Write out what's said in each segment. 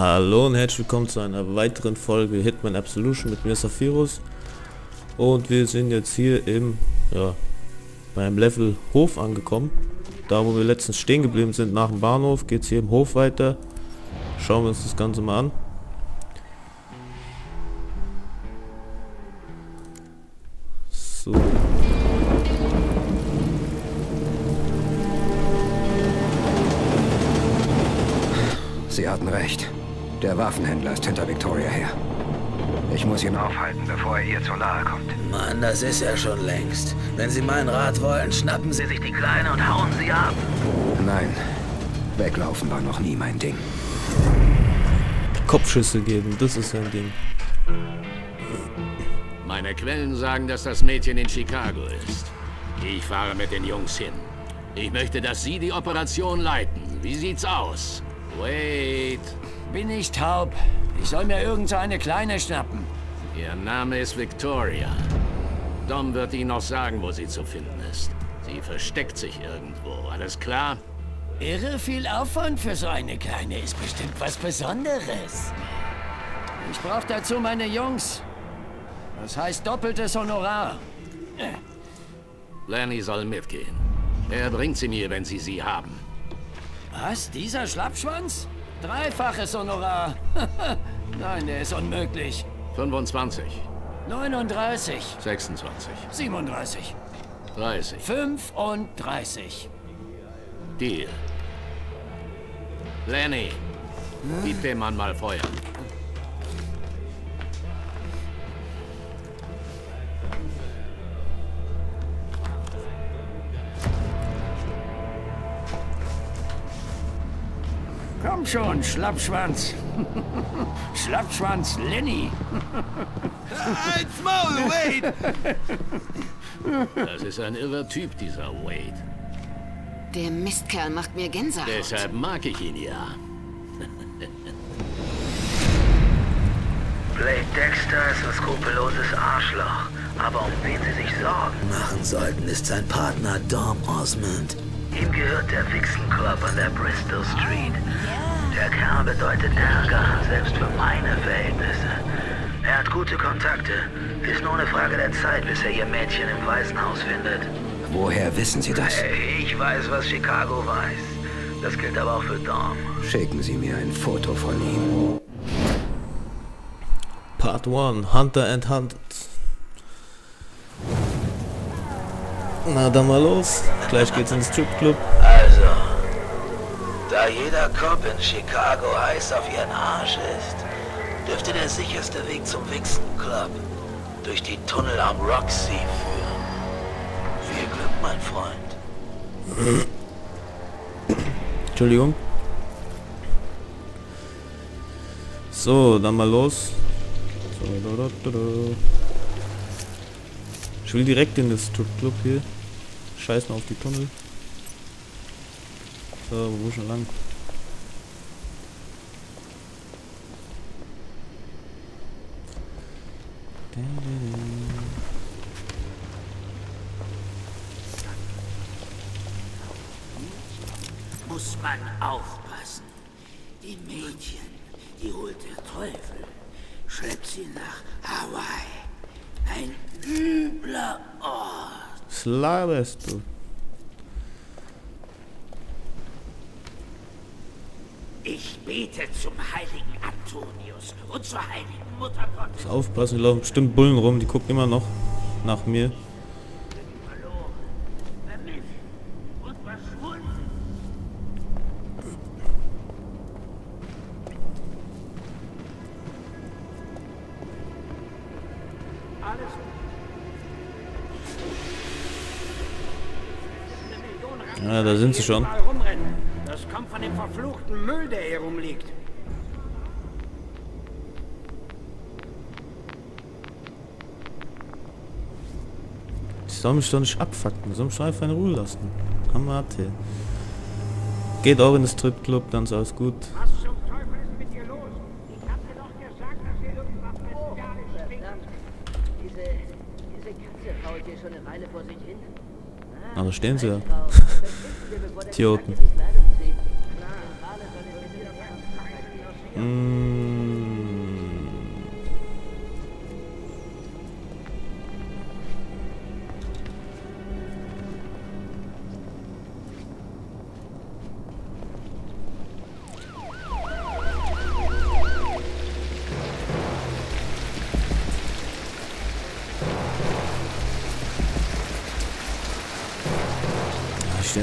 Hallo und herzlich willkommen zu einer weiteren Folge Hitman Absolution mit mir Saphirus. Und wir sind jetzt hier im ja, beim Level Hof angekommen. Da wo wir letztens stehen geblieben sind nach dem Bahnhof geht es hier im Hof weiter. Schauen wir uns das Ganze mal an Waffenhändler ist hinter Victoria her. Ich muss ihn aufhalten, bevor er ihr zu nahe kommt. Mann, das ist er schon längst. Wenn Sie mein Rat wollen, schnappen Sie sich die Kleine und hauen sie ab. Nein, weglaufen war noch nie mein Ding. Kopfschüsse geben das ist ein Ding Meine Quellen sagen, dass das Mädchen in Chicago ist. Ich fahre mit den Jungs hin. Ich möchte, dass Sie die Operation leiten. Wie sieht's aus? Wait. Bin ich taub. Ich soll mir irgend so eine Kleine schnappen. Ihr Name ist Victoria. Dom wird Ihnen noch sagen, wo sie zu finden ist. Sie versteckt sich irgendwo. Alles klar? Irre viel Aufwand für so eine Kleine ist bestimmt was Besonderes. Ich brauche dazu meine Jungs. Das heißt doppeltes Honorar. Lenny soll mitgehen. Er bringt sie mir, wenn Sie sie haben. Was? Dieser Schlappschwanz? Dreifaches Honorar. Nein, der ist unmöglich. 25, 39, 26, 37, 30. 35. Deal. Lenny, gib dem Mann mal Feuer. Komm schon, Schlappschwanz. Schlappschwanz Lenny. Das ist ein irrer Typ, dieser Wade. Der Mistkerl macht mir Gänsehaut. Deshalb mag ich ihn ja. Blake Dexter ist ein skrupelloses Arschloch. Aber um wen Sie sich sorgen? machen sollten, ist sein Partner Dom Osmond. Ihm gehört der Wixenclub an der Bristol Street. Der Kerl bedeutet Ärger, selbst für meine Verhältnisse. Er hat gute Kontakte. Ist nur eine Frage der Zeit, bis er ihr Mädchen im Waisenhaus findet. Woher wissen Sie das? Ich weiß, was Chicago weiß. Das gilt aber auch für Dom. Schicken Sie mir ein Foto von ihm. Part 1 Hunter and Hunted na dann mal los gleich geht's ins Stripclub da jeder Cop in Chicago heiß auf ihren Arsch ist, dürfte der sicherste Weg zum Wixen Club durch die Tunnel am Roxy führen. Viel Glück, mein Freund. Entschuldigung. So dann mal los. Ich will direkt in das Stripclub hier. Scheiß mal auf die Tunnel so wo schon lang Muss man aufpassen. Die Mädchen, die holt der Teufel. Schleppt sie nach Hawaii. Ein übler Ort. Was laberst du? Bete zum heiligen Antonius und zur heiligen Mutter Gottes. Aufpassen, hier laufen bestimmt Bullen rum, die gucken immer noch nach mir. Ja, da sind sie schon. Von dem verfluchten Müll, der hier rumliegt. Die soll mich doch nicht abfacken, soll mich doch einfach in Ruhe lassen. Hammer hat hier. Geht auch in den Stripclub, dann ist alles gut. Was zum Teufel ist mit dir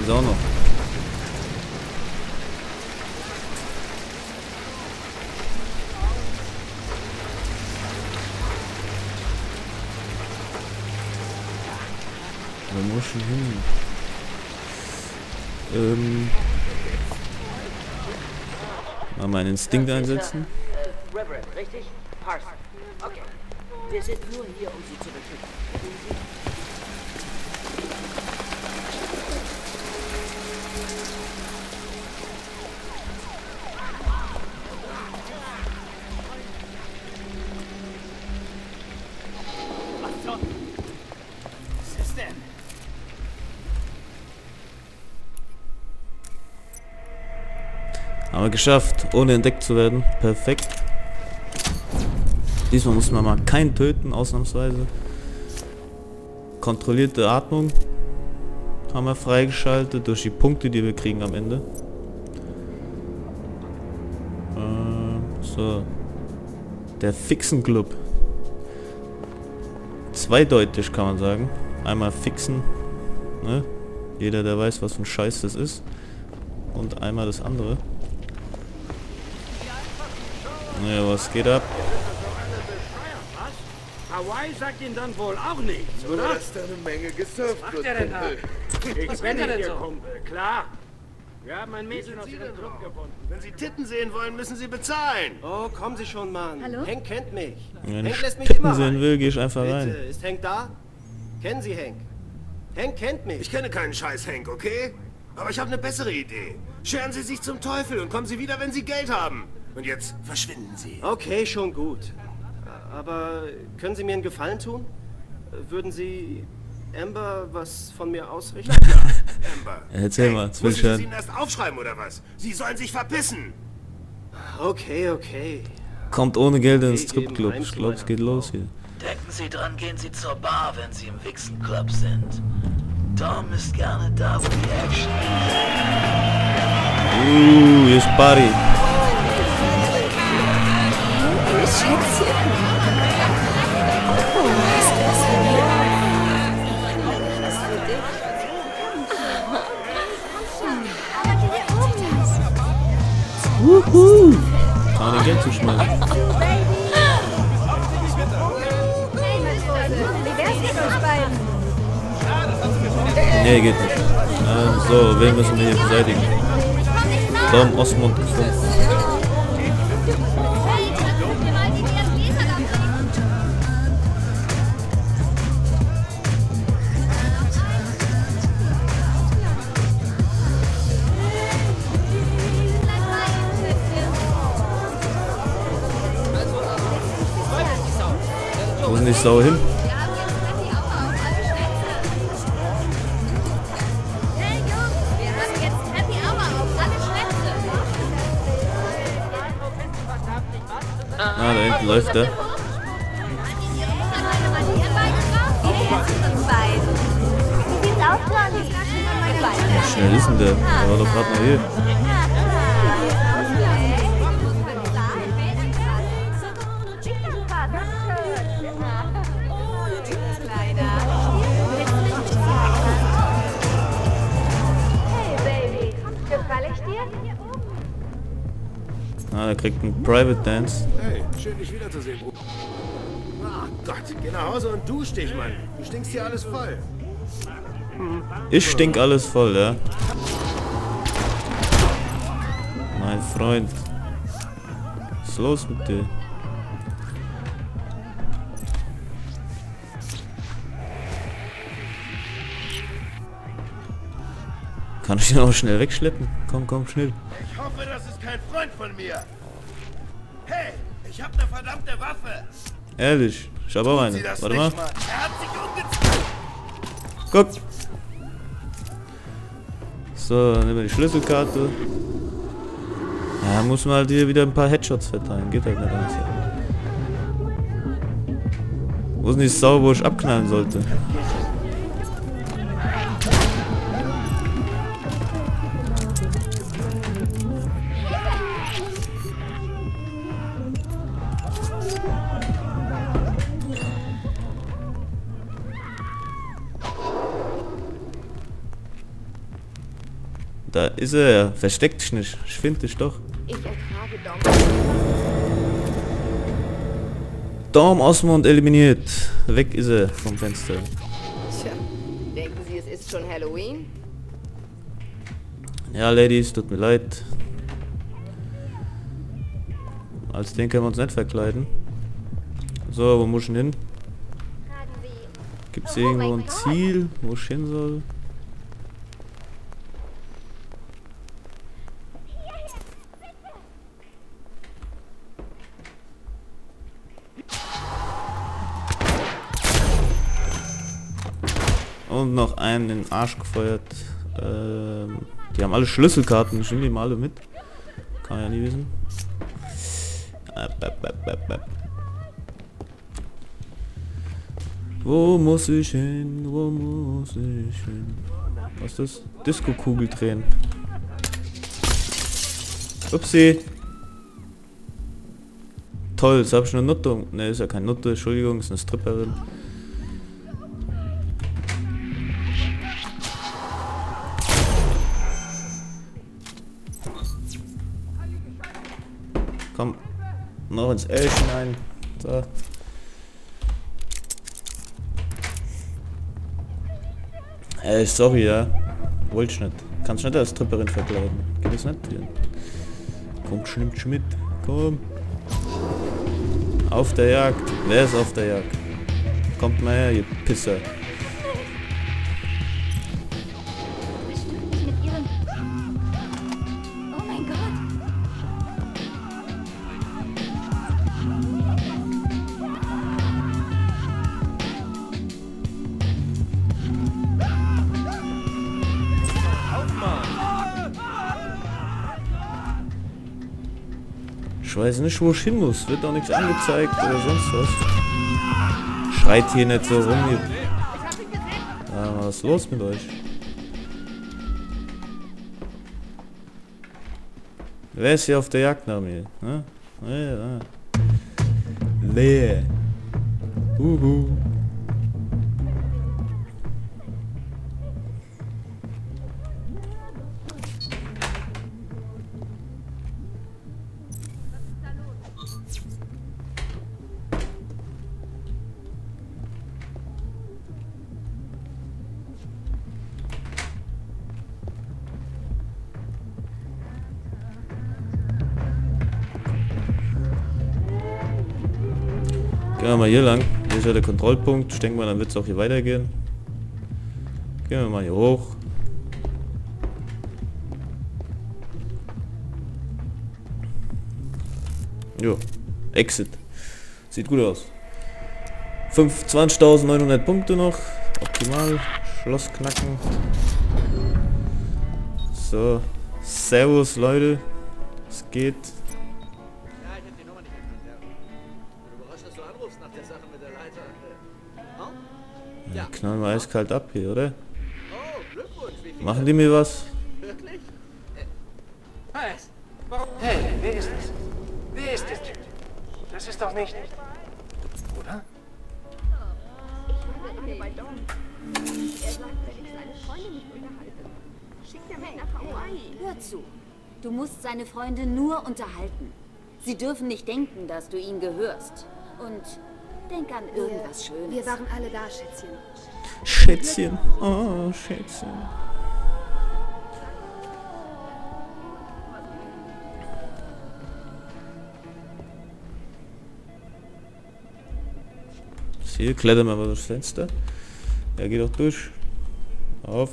sie auch noch. Wo muss ich hin? Ähm. Mal meinen Instinkt einsetzen. Äh, Reverend, richtig? Parson. Okay. Wir sind nur hier, um Sie zu beschützen. Geschafft, ohne entdeckt zu werden. Perfekt. Diesmal mussten wir mal keinen töten, ausnahmsweise. Kontrollierte Atmung haben wir freigeschaltet durch die Punkte, die wir kriegen am Ende. Ähm, so. Der Fixen Club. Zweideutig kann man sagen. Einmal fixen. Ne? Jeder, der weiß, was für ein Scheiß das ist. Und einmal das andere. Ja, was geht ab? Hawaii sagt Ihnen dann wohl auch nichts, oder? Dass da eine Menge gesurft Was wird, macht der denn da? Ich Was bin denn Ihr so? Kumpel, klar. Wir haben ein Mädchen aus Ihrem Club gefunden. Wenn Sie Titten sehen wollen, müssen Sie bezahlen. Oh, kommen Sie schon, Mann. Hallo? Hank kennt mich. Wenn Hank lässt mich Titten immer sehen rein. will, gehe ich einfach Bitte, rein. ist Hank da? Kennen Sie Hank? Hank kennt mich. Ich kenne keinen Scheiß, Hank, okay? Aber ich habe eine bessere Idee. Scheren Sie sich zum Teufel und kommen Sie wieder, wenn Sie Geld haben. Und jetzt verschwinden Sie. Okay, schon gut. Aber können Sie mir einen Gefallen tun? Würden Sie Amber was von mir ausrichten? Amber. Erzähl mal, das will Muss ich. Ihnen erst aufschreiben, oder was? Sie sollen sich verpissen. Okay, okay. Kommt ohne Geld ins Stripclub. Ich glaube, es geht los hier. Denken Sie dran, gehen Sie zur Bar, wenn Sie im Wichsenclub sind. Tom ist gerne da, wo die Action Uh, hier ist Party. Wuhu. Kann man Geld zuschmeißen. Nee, geht nicht. Ähm, so, wen müssen wir hier beseitigen? Tom Osmond gefunden. Wo sind die Sau hin? Ah, da hinten läuft der. Wie schnell ist denn der? Der war doch gerade noch hier. Ah, der kriegt einen Private Dance. Hey, schön dich wiederzusehen, Bruder. Ah Gott, geh nach Hause und dusch dich, Mann. Du stinkst hier alles voll. Ich stink alles voll, ja. Mein Freund. Was ist los mit dir? Kann ich ihn auch schnell wegschleppen? Komm, komm, schnell. Ich hoffe, das ist kein Freund von mir. Hey, ich hab eine verdammte Waffe. Ehrlich, ich habe auch eine. Warte mal. Umgezogen. Guck. So, nehmen wir die Schlüsselkarte. Ja, muss man halt hier wieder ein paar Headshots verteilen. Geht halt nicht anders. Wo denn die Sau, wo ich abknallen sollte? Ist er. Versteckt dich nicht. Ich finde dich doch. Ich ertrage Dom. Dom Osmond eliminiert. Weg ist er vom Fenster. Tja, denken Sie, es ist schon Halloween? Ja, Ladies, tut mir leid. Als den können wir uns nicht verkleiden. So, wo muss ich hin? Gibt es irgendwo ein Ziel, wo ich hin soll? Noch einen in den Arsch gefeuert. Ähm, die haben alle Schlüsselkarten. Stimmen die mal alle mit? Kann ja nie wissen. Wo muss ich hin? Wo muss ich hin? Was ist das? Disco-Kugel drehen. Upsi. Toll, jetzt habe ich eine Nutte. Ne, ist ja keine Nutte, Entschuldigung, ist eine Stripperin. Noch ins L hinein. So. Ey, sorry, ja. Wollte ich nicht. Kannst nicht als Tripperin verkleiden. Geht das nicht? Hier. Komm, schnimm Schmidt. Komm. Auf der Jagd. Wer ist auf der Jagd? Kommt mal her, ihr Pisser. Weiß nicht, wo ich hin muss. Wird doch nichts angezeigt oder sonst was. Schreit hier nicht so rum. Ihr ja, was ist los mit euch? Wer ist hier auf der Jagd nach mir? Ne? Ja, ja. Wer? Uhu. Mal hier lang. Hier ist ja der Kontrollpunkt. Ich denke mal, dann wird es auch hier weitergehen. Gehen wir mal hier hoch. Jo, Exit. Sieht gut aus. 25.900 Punkte noch. Optimal. Schloss knacken. So. Servus, Leute. Es geht. Eiskalt ab hier, oder? Machen die mir was? Wirklich? Was? Warum? Hey, wer ist das? Wer ist der Typ? Das ist doch nicht... Oder? Ich war gerade bei Dom. Er sagt, wenn ich seine Freunde nicht unterhalte, schickt er mich nach Hawaii. Hör zu. Du musst seine Freunde nur unterhalten. Sie dürfen nicht denken, dass du ihnen gehörst. Und denk an irgendwas Schönes. Wir waren alle da, Schätzchen. Schätzchen. Oh, Schätzchen. Hier, klettern wir mal durchs Fenster. Er geht auch durch. Auf.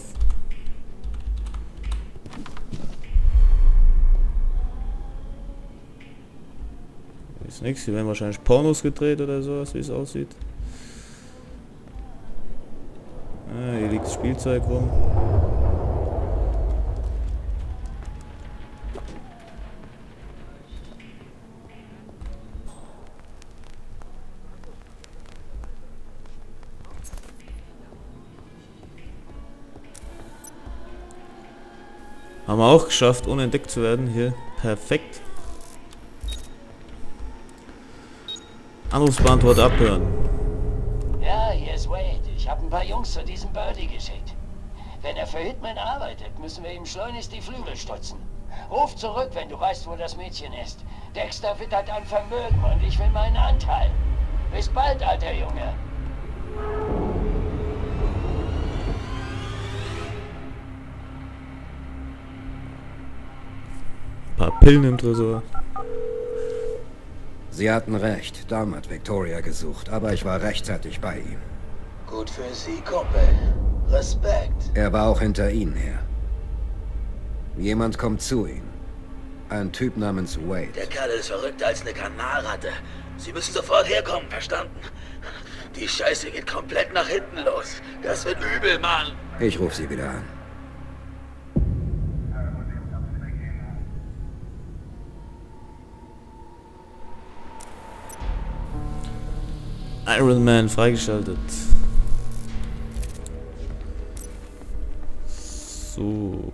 Ist nichts. Hier werden wahrscheinlich Pornos gedreht oder sowas, wie es aussieht. Ah, hier liegt Spielzeug rum. Haben wir auch geschafft, ohne entdeckt zu werden. Hier, perfekt. Anrufsbeantworter abhören. Ja, hier ist Wade. Ich habe ein paar Jungs zu diesem Birdie geschickt. Wenn er für Hitman arbeitet, müssen wir ihm schleunigst die Flügel stutzen. Ruf zurück, wenn du weißt, wo das Mädchen ist. Dexter wittert ein Vermögen und ich will meinen Anteil. Bis bald, alter Junge. Ein paar Pillen im Tresor. Sie hatten recht. Dom hat Victoria gesucht, aber ich war rechtzeitig bei ihm. Gut für Sie, Kumpel. Respekt. Er war auch hinter Ihnen her. Jemand kommt zu ihm. Ein Typ namens Wade. Der Kerl ist verrückter als eine Kanalratte. Sie müssen sofort herkommen, verstanden? Die Scheiße geht komplett nach hinten los. Das wird übel, Mann. Ich rufe Sie wieder an. Iron Man freigeschaltet. So.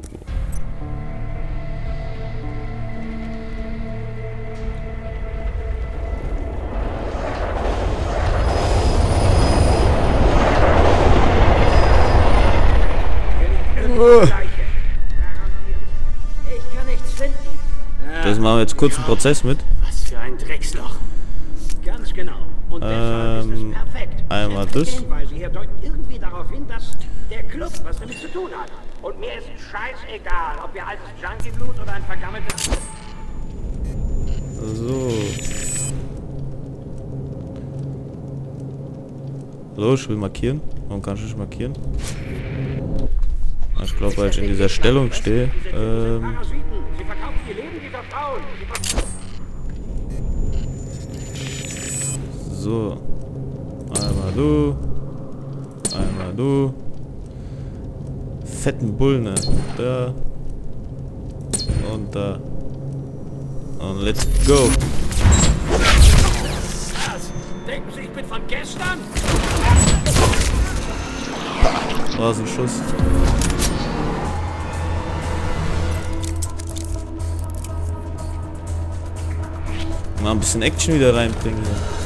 Ich kann nichts finden. Das machen wir jetzt kurz einen Prozess mit. Die Hinweise hier deuten irgendwie darauf hin, dass der Club was damit zu tun hat. Und mir ist scheißegal, ob wir altes Junkie-Blut oder ein vergammeltes... So. So, ich will markieren. Warum kann ich nicht markieren? Ich glaube, weil ich in dieser Stellung stehe. Ähm, Parasiten. Einmal du. Einmal du. Fetten Bullen. ne? Da. Und da. Und let's go. Was? Denken Sie, ich bin von gestern? War ein Schuss. Mal ein bisschen Action wieder reinbringen. Hier.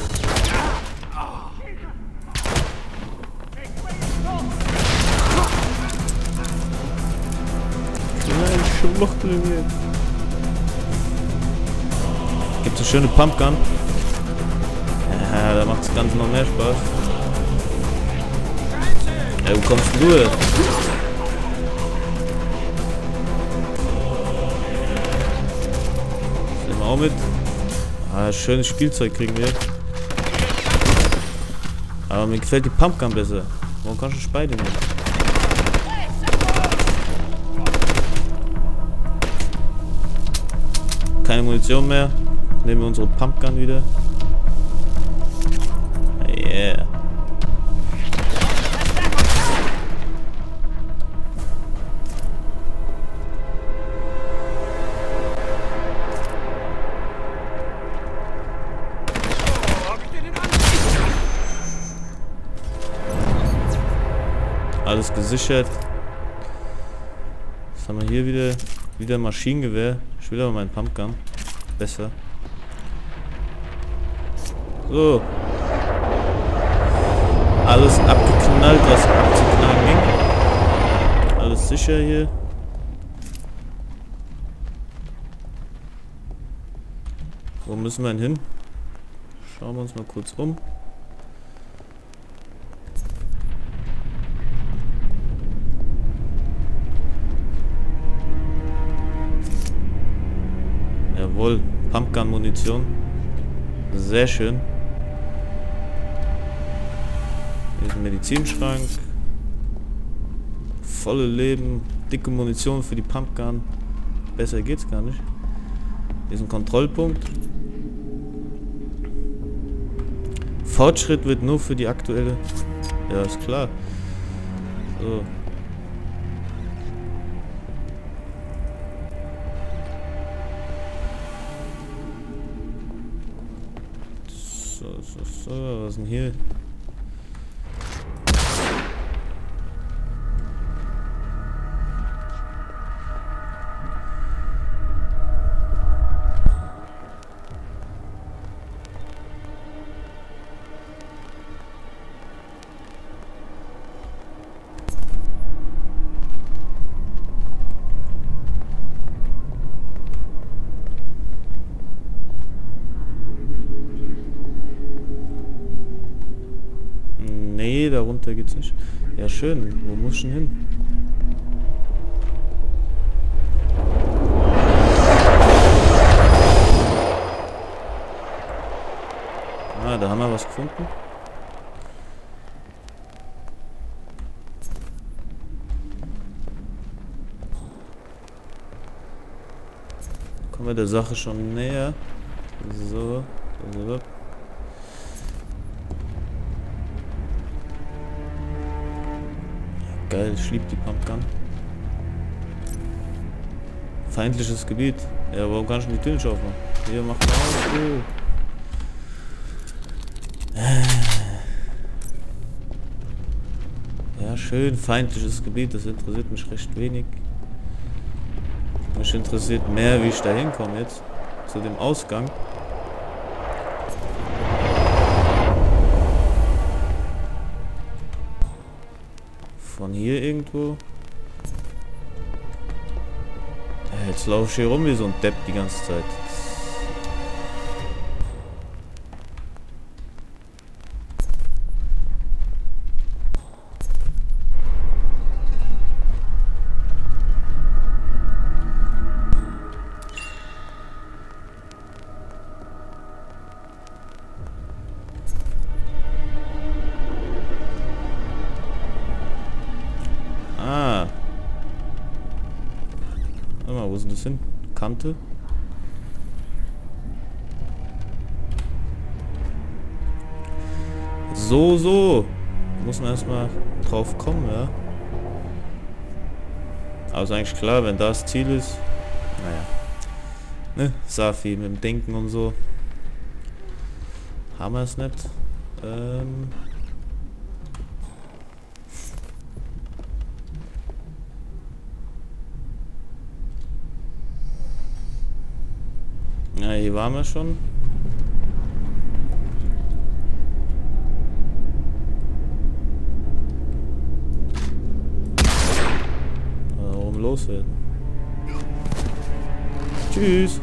Schwuchtel hier. Gibt es schöne Pumpgun? Ja, da macht das Ganze noch mehr Spaß. Ja, wo kommst du her? Nehmen wir auch mit. Ah, schönes Spielzeug kriegen wir. Aber mir gefällt die Pumpgun besser. Warum kannst du Speide nehmen? Keine Munition mehr. Nehmen wir unsere Pumpgun wieder. Yeah. Alles gesichert. Was haben wir hier wieder? Wieder Maschinengewehr. Ich will aber meinen Pumpgun. Besser. So. Alles abgeknallt, was abzuknallen ging. Alles sicher hier. Wo müssen wir hin? Schauen wir uns mal kurz um. Jawohl, Pumpgun-Munition. Sehr schön. Hier ist ein Medizinschrank. Volle Leben, dicke Munition für die Pumpgun. Besser geht's gar nicht. Hier ist ein Kontrollpunkt. Fortschritt wird nur für die aktuelle. Ja, ist klar. So. So, was runter geht's nicht. Ja, schön. Wo muss ich denn hin? Ah, da haben wir was gefunden. Kommen wir der Sache schon näher. So. so. Geil, ich liebe die Pumpgun. Feindliches Gebiet. Ja, warum kann ich die Türen nicht aufmachen? Hier, mach mal auf. Oh. Ja, schön feindliches Gebiet. Das interessiert mich recht wenig. Mich interessiert mehr, wie ich da hinkomme jetzt. Zu dem Ausgang. Von hier irgendwo. Jetzt laufe ich hier rum wie so ein Depp die ganze Zeit. Kante? So, so. Muss man erstmal drauf kommen, ja. Aber ist eigentlich klar, wenn das Ziel ist. Naja. Ne, Safi mit dem Denken und so. Haben wir es nicht. Ähm. Waren wir schon. Warum loswerden? Tschüss.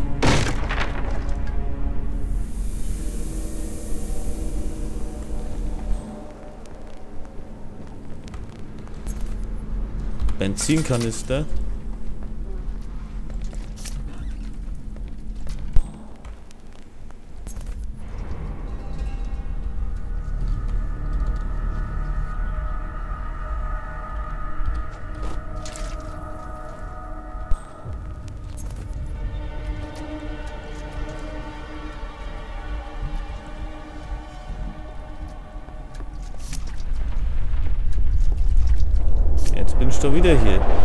Benzinkanister. Jetzt bin ich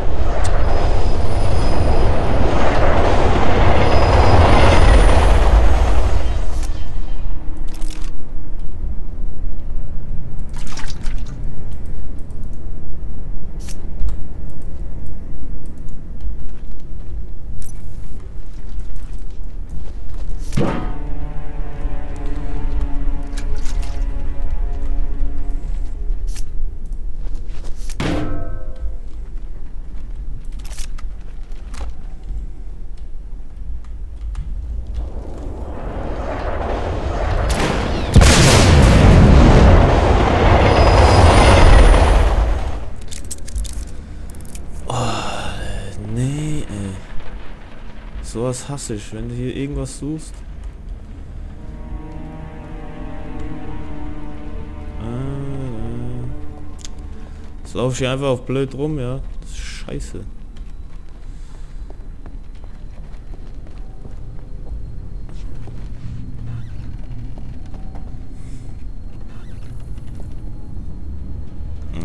Sowas hasse ich, wenn du hier irgendwas suchst. Jetzt laufe ich hier einfach auf blöd rum, ja. Das ist scheiße.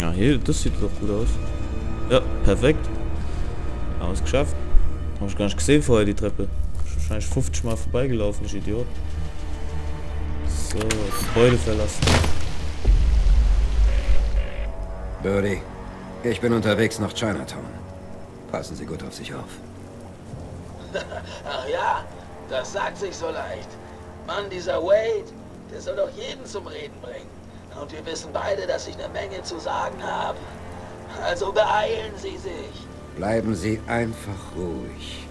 Ja, hier, das sieht doch gut aus. Ja, perfekt. Haben es geschafft. Habe ich gar nicht gesehen vorher, die Treppe. Wahrscheinlich 50 Mal vorbeigelaufen, ich Idiot. So, Gebäude verlassen. Birdie, ich bin unterwegs nach Chinatown. Passen Sie gut auf sich auf. Ach ja, das sagt sich so leicht. Mann, dieser Wade, der soll doch jeden zum Reden bringen. Und wir wissen beide, dass ich eine Menge zu sagen habe. Also beeilen Sie sich. Bleiben Sie einfach ruhig.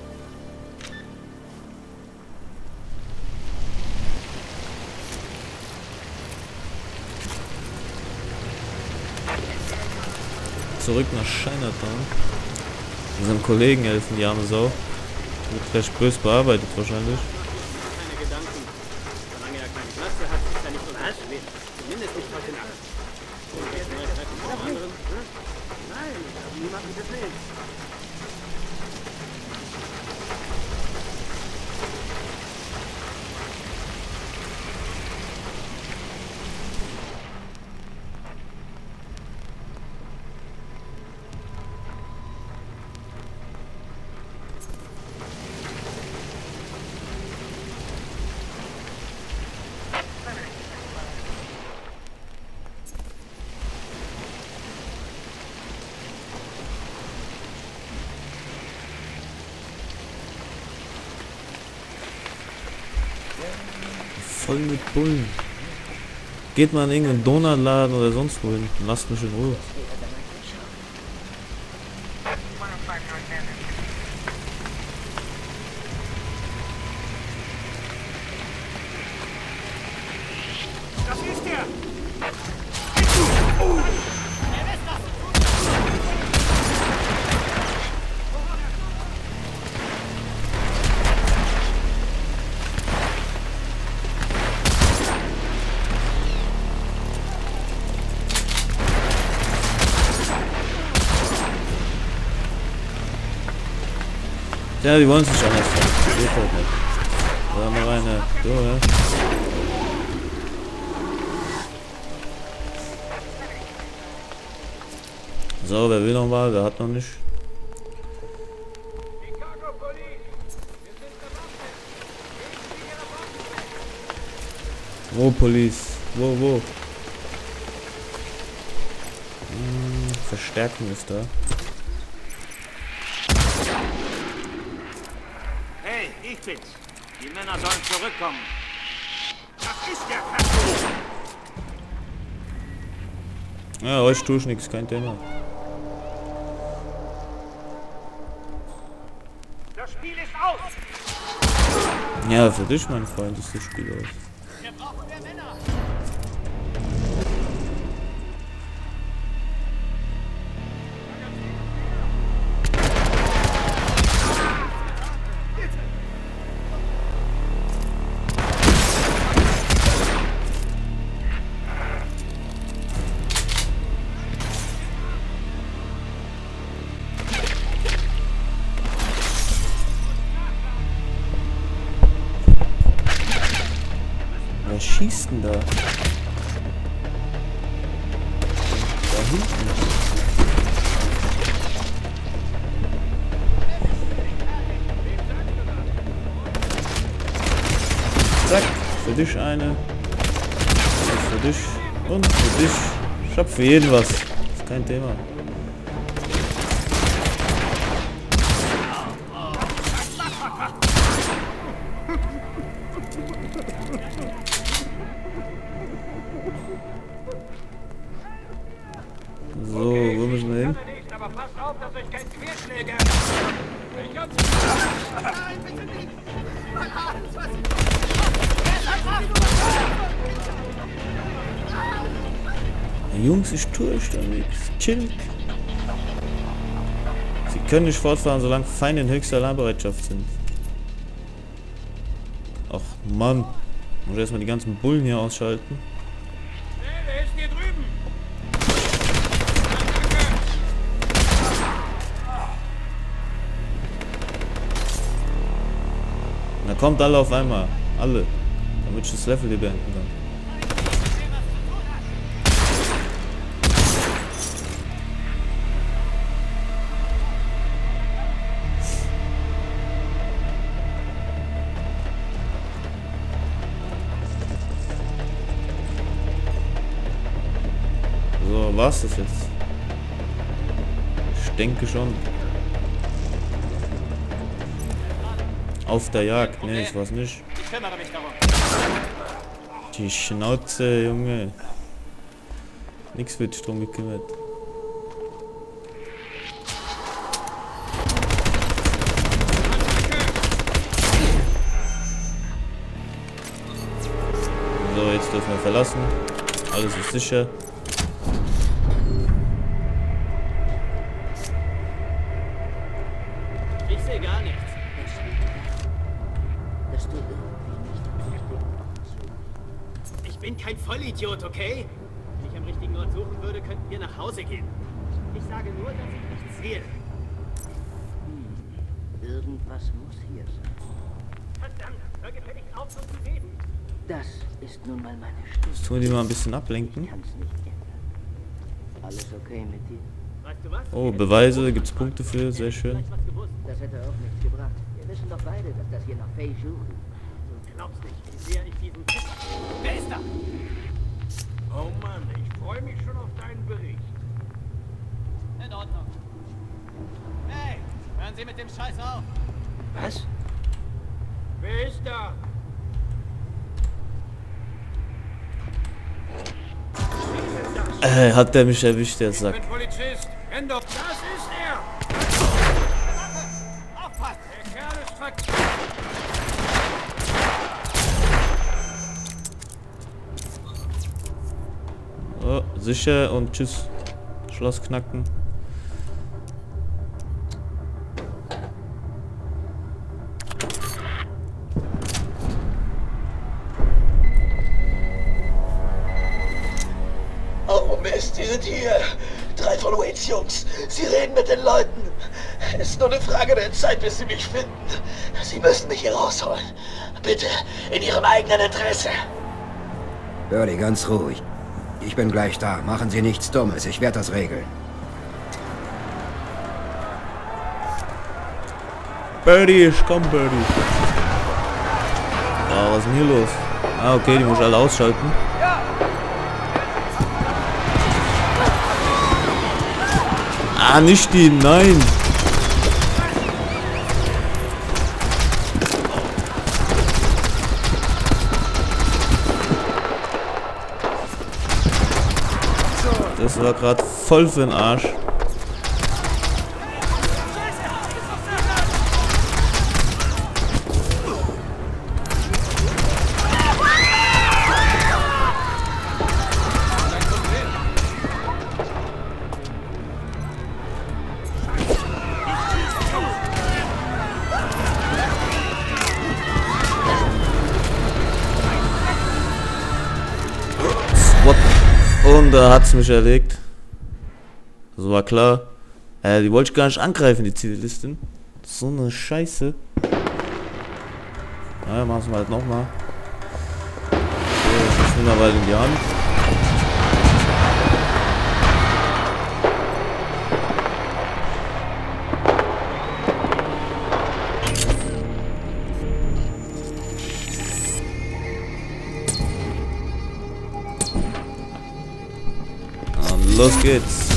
zurück nach Chinatown. Unseren Kollegen helfen, die arme Sau. Wird gleich bös bearbeitet wahrscheinlich. Keine Gedanken. Solange er keine Glatze hat, ist er nicht unangenehm. Zumindest nicht heute Nacht. Und wer ist der Treffen mit anderen? Hm? Nein, ich habe niemanden gesehen. Voll mit Bullen. Geht mal in irgendeinen Donutladen oder sonst wohin. Lasst mich in Ruhe. Ja, die wollen sich anders fahren. Geht halt nicht. Da mal rein, ja. So, ja. So, wer will noch mal? Wer hat noch nicht? Wo, Police? Wo, wo? Hm, Verstärkung ist da. Zurückkommen. Das ist der. Ja, euch tue ich nichts, kein Thema. Das Spiel ist aus. Ja, für dich, mein Freund, ist das Spiel aus. Für jeden was. Ist kein Thema. So, wo müssen wir hin? Nicht, Ja, Jungs, ich tue euch da nichts. Chill. Sie können nicht fortfahren, solange Feinde in höchster Alarmbereitschaft sind. Ach Mann. Muss ich erstmal die ganzen Bullen hier ausschalten. Ist? Na kommt alle auf einmal. Alle. Damit ich das Level hier beenden kann. War's das jetzt? Ich denke schon. Auf der Jagd. Nee, ich weiß nicht. Die Schnauze, Junge. Nix wird drum gekümmert. So, jetzt dürfen wir verlassen. Alles ist sicher. Vollidiot, okay? Wenn ich am richtigen Ort suchen würde, könnten wir nach Hause gehen. Ich sage nur, dass ich nichts sehe. Irgendwas muss hier sein. Verdammt, hör gefälligst auf, so zu reden. Das ist nun mal meine Stimme. Jetzt tun wir die mal ein bisschen ablenken. Kann's nicht ändern. Alles okay mit dir? Weißt du was? Oh, Beweise, gibt's Punkte für, sehr schön. Das hätte auch nichts gebracht. Wir wissen doch beide, dass das hier nach Fei suchen. Du glaubst nicht, wie sehr ich diesen. Wer ist da? Oh Mann, ich freue mich schon auf deinen Bericht. In Ordnung. Hey, hören Sie mit dem Scheiß auf. Was? Wer ist da? Äh, hat der mich erwischt, der Sack. Ich bin Polizist. Hände auf. Das ist er. Aufpasst! Der Kerl ist ver... Oh, sicher und tschüss. Schloss knacken. Oh Mist, die sind hier. Drei von Waits Jungs. Sie reden mit den Leuten. Es ist nur eine Frage der Zeit, bis sie mich finden. Sie müssen mich hier rausholen. Bitte, in ihrem eigenen Interesse. Birdie, ganz ruhig. Ich bin gleich da. Machen Sie nichts Dummes. Ich werde das regeln. Birdie, ich komm, Birdie. Ah, was ist denn hier los? Ah, okay, die muss ich alle ausschalten. Ah, nicht die, nein. War gerade voll für den Arsch. Und da hat's mich erlegt. Das war klar. Äh, die wollte ich gar nicht angreifen, die Zivilistin. So eine Scheiße. Naja, machen wir halt nochmal. Okay, ich nehme mal in die Hand. Los geht's.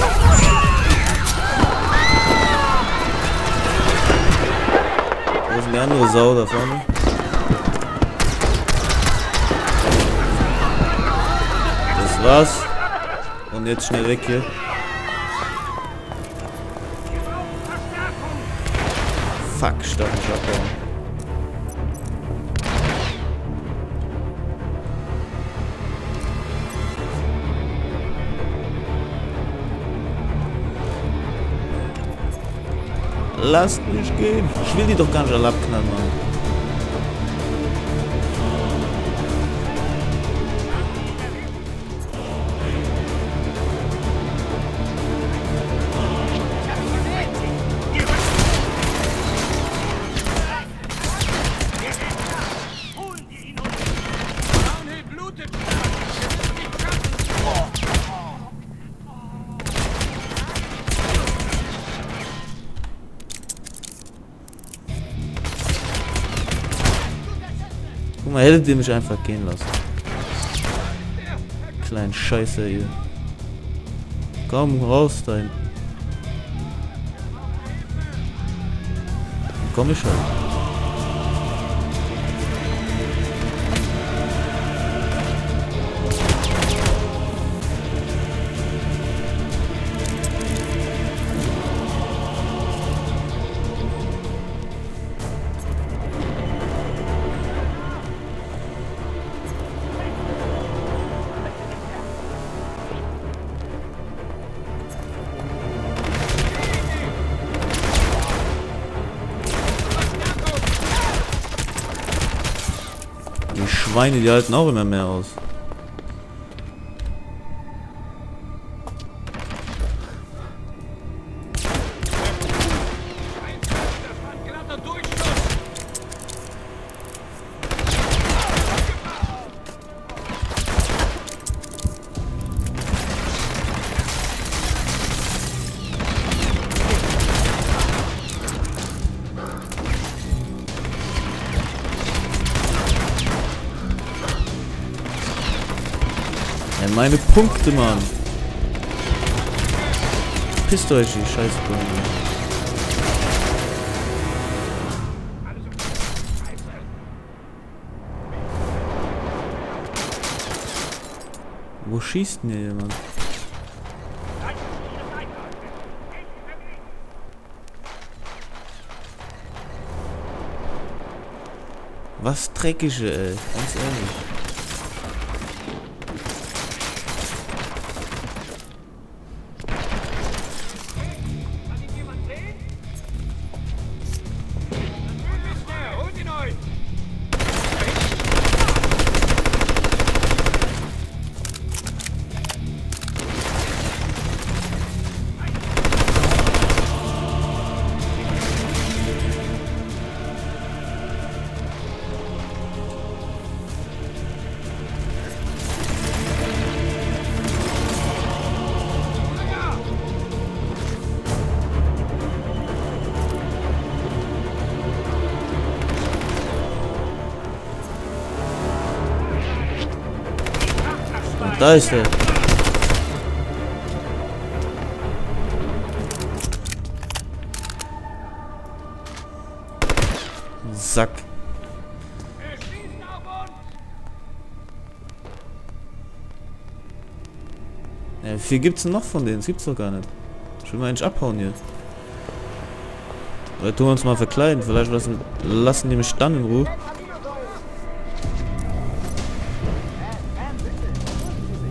Wo ist denn die andere Sau da vorne? Das war's. Und jetzt schnell weg hier. Fuck, ich Lasst mich gehen. Ich will die doch gar nicht alle abknallen, Mann. Hättet ihr mich einfach gehen lassen. Kleinen Scheiße hier. Komm raus hinten. Dann komm ich halt. Schweine, die halten auch immer mehr aus. Punkte, Mann. Pisst euch, die Scheißbäume. Wo schießt denn hier jemand? Was dreckige, ey. Ganz ehrlich. Er. Sack. Ja, wie viel gibt's denn noch von denen? Das gibt's doch gar nicht. Schon mal eigentlich abhauen hier. Oder tun wir uns mal verkleiden. Vielleicht lassen, lassen die mich dann in Ruhe.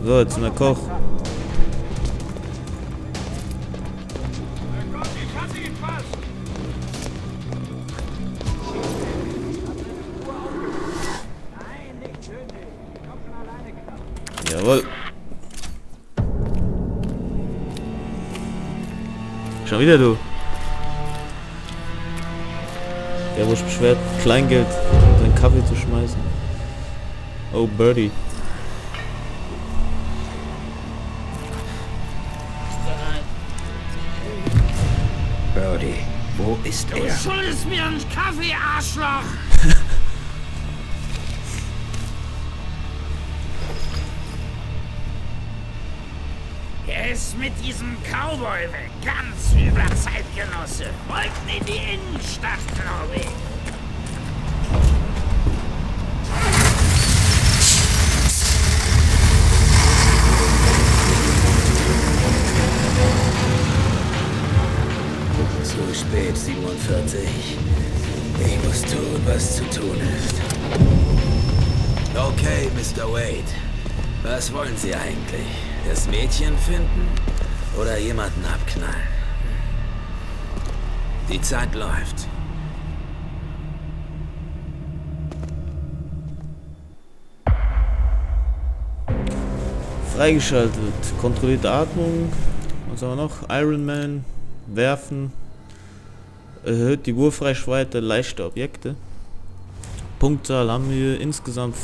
So, jetzt sind wir Koch. Jawohl. Schon wieder du. Der, sich beschwert, Kleingeld in seinen Kaffee zu schmeißen. Oh. Birdie, ist Du er? schuldest mir einen Kaffee, Arschloch! Er ist mit diesem Cowboy weg. Ganz übler Zeitgenosse. Wollten in die Innenstadt, glaube ich. Spät, 47. Ich muss tun, was zu tun ist. Okay, Mr. Wade. Was wollen Sie eigentlich? Das Mädchen finden oder jemanden abknallen? Die Zeit läuft. Freigeschaltet. Kontrollierte Atmung. Was haben wir noch? Iron Man. Werfen. Erhöht die Wurfreichweite leichter Objekte. Punktzahl haben wir insgesamt...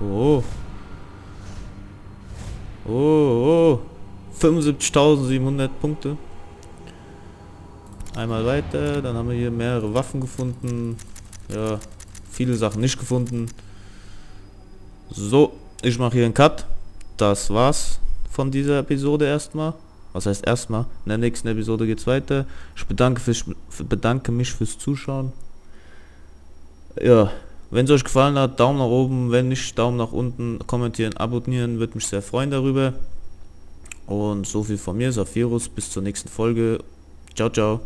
Oh. Oh, oh. 75.700 Punkte. Einmal weiter. Dann haben wir hier mehrere Waffen gefunden. Ja, viele Sachen nicht gefunden. So, ich mache hier einen Cut. Das war's von dieser Episode erstmal. Was heißt erstmal? In der nächsten Episode geht's weiter. Ich bedanke, fürs, bedanke mich fürs Zuschauen. Ja, wenn es euch gefallen hat, Daumen nach oben. Wenn nicht, Daumen nach unten. Kommentieren, abonnieren, würde mich sehr freuen darüber. Und so viel von mir, Saphirus. Bis zur nächsten Folge. Ciao, ciao.